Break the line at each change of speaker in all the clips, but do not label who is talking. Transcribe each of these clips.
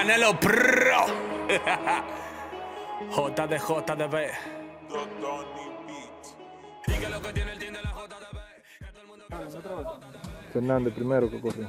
Canelo Pro. JDJDB.
Fernández primero que corrió.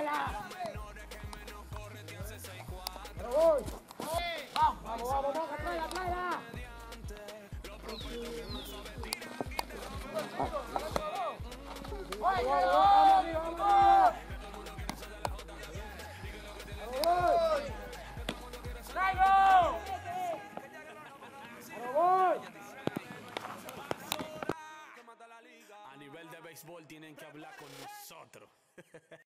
¡Ábrela! ¡Pero voy! ¡Vamos, vamos, vamos! vamos
A nivel de béisbol tienen que hablar con nosotros.